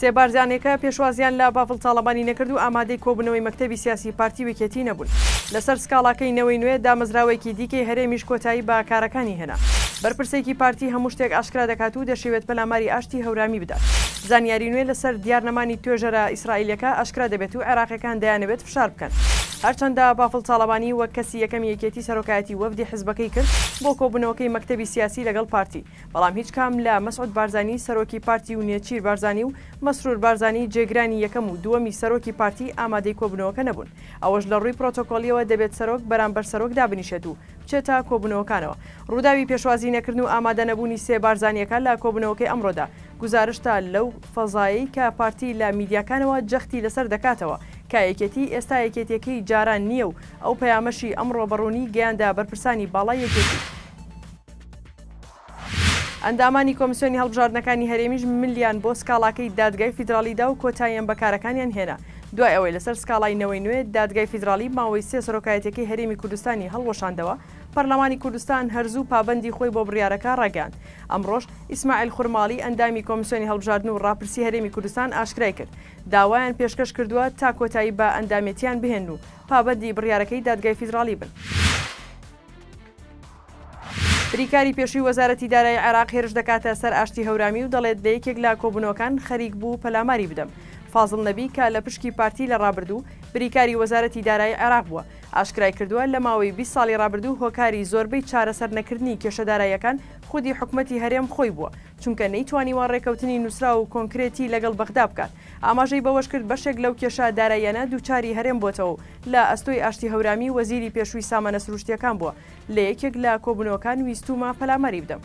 سێ بارزانێکە پێشوازیان لە باڤڵ تاڵەبانی نەکرد و ئامادەی کۆبوونەوەی مەکتەبی سیاسی پارتی و یەکێتی نەبوون. لەسەر سکاڵاکەی نەوەی نوێ، دامەزراوەیەکی دیکەی هەرێمیش کۆتایی بە کارەکانی هێنا. بەرپرسێکی پارتی هەموو شتێک ئاشکرا دەکات و دەشێوێت پەلاماری ئاشتی هەورامی بدات. زانیاری نوێ لەسەر دیار نەمانی توێژەرە ئیسرائیلیەکە ئاشکرا دەبێت و عێراقیەکان دەیانەوێت فشار بکەن. هەرچەندە باڤڵ تاڵەبانی وەک کەسی یەکەمی یەکێتی سەرۆکایەتی وەفدی حزبەکەی کرد بۆ کۆبوونەوەکەی مەکتەبی سیاسی لەگەڵ پارتی، بەڵام هیچ کام لە مەسعود بارزانی سەرۆکی پارتی و نێچیر بارزانی و مەسرور بارزانی جێگرانی یەکەم و دووەمی سەرۆکی پارتی ئامادەی کۆبوونەوەکە نەبوون ئەوەش لە ڕووی پرۆتۆکۆلیەوە دەبێت سەرۆک بەرامبەر سەرۆک دابنیشێت و بچێتە کۆبوونەوەکانەوە ڕووداوی پێشوازی نەکردن و ئامادە نەبوونی سێ بارزانیەکە لە کۆبوونەوەکەی ئەمڕۆدا گوزارشتە لەو فەزایەی کە پارتی لە میدیاکانەوە جەختی لەسەر دەکاتەوە کە یەکێتی ئێستا یەکێتیەکەی جاران نییە و ئەو پەیامەشی ئەمڕۆ بە ڕوونی گەیاندە بەرپرسانی باڵای یەکێتی. ئەندامانی کۆمسیۆنی هەڵبژاردنەکانی هەرێمیش ملیان بۆ سکاڵاکەی دادگای فیدراڵیدا و کۆتاییان بە کارەکانیان هێنا دوای ئەوەی لەسەر سکاڵای نەوەی نوێ دادگای فیدراڵی ماوەی سێ سەرۆکایەتەکەی هەرێمی کوردستانی هەڵوەشاندەوە پەرلەمانی کوردستان هەرزوو پابەندی خۆی بۆ بڕیارەکە ڕاگەاند ئەمڕۆژ ئیسماعیل خورماڵی ئەندامی کۆمسیۆنی هەڵبژاردن و ڕاپرسی هەرێمی کوردستان ئاشکرای کرد داوایان پێشکەش کردووە تا کۆتایی بە ئەندامێتیان بهێن و پابەندی بڕیارەکەی دادگای فیدراڵی بن. بریکاری پێشووی وەزارەتی دارایی عێراق هێرش دەکاتە سەر ئاشتی هەورامی و دەڵێت لە یەکێک لە کۆبوونەوەکان خەریک بوو پەلاماری بدەم فازڵ نەبی کە لە پشکی پارتی لە ڕابردوو بریکاری وەزارەتی دارایی عێراق بووە ئاشکرای کردووە لە ماوەی 20 ساڵی ڕابردوو هۆکاری زۆربەی چارەسەر نەکردنی کێشە داراییەکان خودی حکومەتی هەرێم خۆی بووە چونکە نەیتوانیوە ڕێکەوتنی نووسراو و کۆنکرێتی لەگەڵ بەغدا بکات ئاماژەی بەوەشکرد، بەشێک لەو کێشە داراییانە دووچاری هەرێم بۆتەوە و لە ئەستۆی ئاشتی هەورامی وەزیری پێشووی سامانە سروشتییەکان بووە، لە یەکێک لە کۆبوونەوەکان ویستوومە پەلاماری بدەم.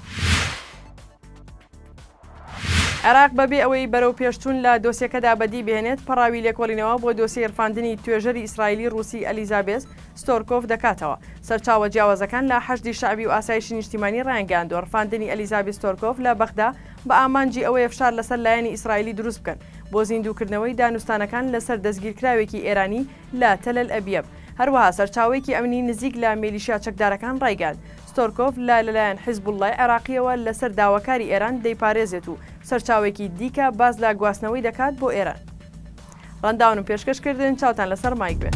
عێراق بەبێ ئەوەی بەرەو پێشچوون لە دۆسیەکەدا بەدی بهێنێت، پەڕاوی لێکۆڵینەوە بۆ دۆسیەی رفاندنی توێژەری ئیسرائیلی رووسی ئەلیزابێس ستۆرکۆف دەکاتەوە. سەرچاوە جیاوازەکان لە حەشدی شەعبی و ئاسایشی نیشتیمانی رایانگەیاندووە، رفاندنی ئەلیزابی ستۆرکۆف لە بەغدا، بە ئامانجی ئەوەیە فشار لەسەر لایەنی ئیسرائیلی دروست بکەن بۆ زیندووکردنەوەی دانوستانەکان لەسەر دەستگیرکراوێکی ئێرانی لە تەلەلئەبیەب. هەروەها سەرچاوەیەکی ئەمنی نزیک لە میلیشیا چەکدارەکان ڕایگەیاند، ستۆرکۆڤ لە لەلایەن حیزبوڵڵای عێراقییەوە لەسەر داواکاری ئێران دەیپارێزێت و سەرچاوەیەکی دیکە باس لە گواستنەوەی دەکات بۆ ئێران. ڕەنداون و پێشکەشکردن چاوتان لەسەر مایک بێت.